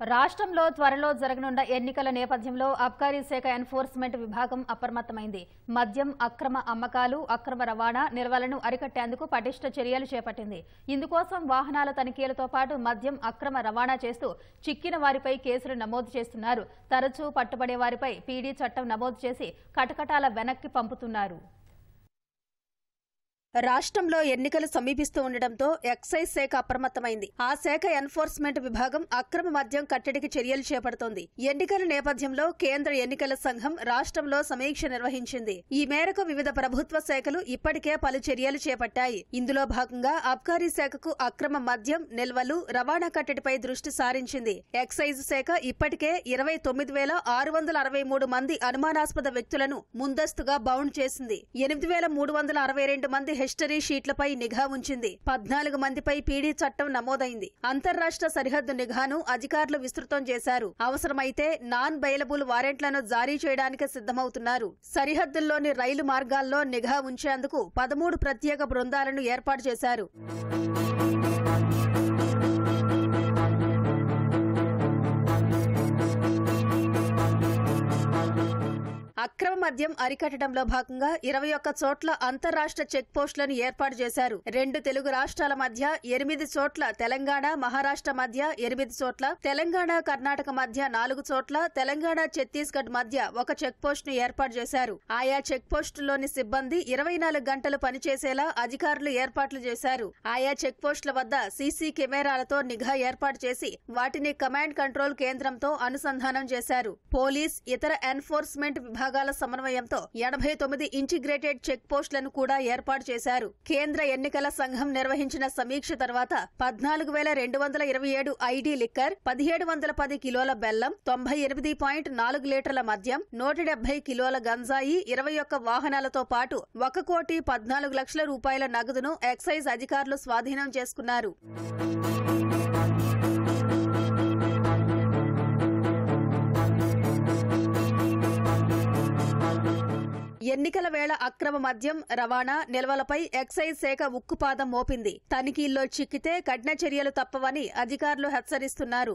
రాష్ట్రంలో త్వరలో జరగనున్న ఎన్నికల నేపథ్యంలో అబ్కారీ శాఖ ఎన్ఫోర్స్మెంట్ విభాగం అప్రమత్తమైంది. మద్యం అక్రమ అమ్మకాలు అక్రమ రవాణా నిల్వలను అరికట్టేందుకు పటిష్ట చర్యలు చేపట్టింది. ఇందుకోసం వాహనాల తనిఖీలతో పాటు మద్యం అక్రమ రవాణా చేస్తూ చిక్కిన వారిపై కేసులు నమోదు చేస్తున్నారు. తరచూ పట్టుబడే వారిపై పీడీ చట్టం నమోదు చేసి కటకటాల వెనక్కి పంపుతున్నారు. రాష్ట్రంలో ఎన్నికలు సమీపిస్తూ ఉండటంతో ఎక్సైజ్ శాఖ అప్రమత్తమైంది. ఆ శాఖ ఎన్ఫోర్స్మెంట్ విభాగం అక్రమ మద్యం కట్టడికి చర్యలు చేపడుతోంది. ఎన్నికల నేపథ్యంలో కేంద్ర ఎన్నికల సంఘం రాష్ట్రంలో సమీక్ష నిర్వహించింది. ఈ మేరకు వివిధ ప్రభుత్వ శాఖలు ఇప్పటికే పలు చర్యలు చేపట్టాయి. ఇందులో భాగంగా అబ్కారీ శాఖకు అక్రమ మద్యం నిల్వలు రవాణా కట్టడిపై దృష్టి సారించింది. ఎక్సైజ్ శాఖ ఇప్పటికే ఇరవై తొమ్మిది వేల ఆరు వందల అరవై మూడు మంది అనుమానాస్పద వ్యక్తులను ముందస్తుగా బౌండ్ చేసింది. ఎనిమిది వేల మూడు వందల అరవై రెండు మంది హిస్టరీ షీట్లపై నిఘా ఉంచింది. పద్నాలుగు మందిపై పీడీ చట్టం నమోదైంది. అంతర్రాష్ట్ర సరిహద్దు నిఘాను అధికారులు విస్తృతం చేశారు. అవసరమైతే నాన్ బెయిలబుల్ వారెంట్లను జారీ చేయడానికి సిద్ధమవుతున్నారు. సరిహద్దుల్లోని రైలు మార్గాల్లో నిఘా ఉంచేందుకు పదమూడు ప్రత్యేక బృందాలను ఏర్పాటు చేశారు. అక్రమ మద్యం అరికట్టడంలో భాగంగా ఇరవై ఒక్క చోట్ల అంతరాష్ట్ర చెక్ పోస్టులను ఏర్పాటు చేశారు. రెండు తెలుగు రాష్ట్రాల మధ్య ఎనిమిది చోట్ల తెలంగాణ మహారాష్ట్ర మధ్య ఎనిమిది చోట్ల తెలంగాణ కర్ణాటక మధ్య నాలుగు చోట్ల తెలంగాణ ఛత్తీస్గఢ్ మధ్య ఒక చెక్ పోస్ట్ను ఏర్పాటు చేశారు. ఆయా చెక్ పోస్టుల్లోని సిబ్బంది ఇరవై నాలుగు గంటలు పనిచేసేలా అధికారులు ఏర్పాట్లు చేశారు. ఆయా చెక్ పోస్టుల వద్ద సీసీ కెమెరాలతో నిఘా ఏర్పాటు చేసి వాటిని కమాండ్ కంట్రోల్ కేంద్రంతో అనుసంధానం చేశారు. పోలీస్ ఇతర ఎన్ఫోర్స్మెంట్ విభాగాల సమన్వయంతో ఎనభై తొమ్మిది ఇంటిగ్రేటెడ్ చెక్ పోస్టులను కూడా ఏర్పాటు చేశారు. కేంద్ర ఎన్నికల సంఘం నిర్వహించిన సమీక్ష తర్వాత పద్నాలుగు వేల రెండు వందల ఇరవై ఏడు ఐడీ లిక్కర్ పదిహేడు వందల పది కిలోల బెల్లం తొంభై ఎనిమిది పాయింట్ నాలుగు లీటర్ల మద్యం నూట డెబ్బై కిలోల గంజాయి ఇరవై ఒక్క వాహనాలతో పాటు ఒక కోటి పద్నాలుగు లక్షల రూపాయల నగదును ఎక్సైజ్ అధికారులు స్వాధీనం చేసుకున్నారు. ఎన్నికల వేళ అక్రమ మద్యం రవాణా నిల్వలపై ఎక్సైజ్ శాఖ ఉక్కుపాదం మోపింది. తనిఖీల్లో చిక్కితే కఠిన చర్యలు తప్పవని అధికారులు హెచ్చరిస్తున్నారు.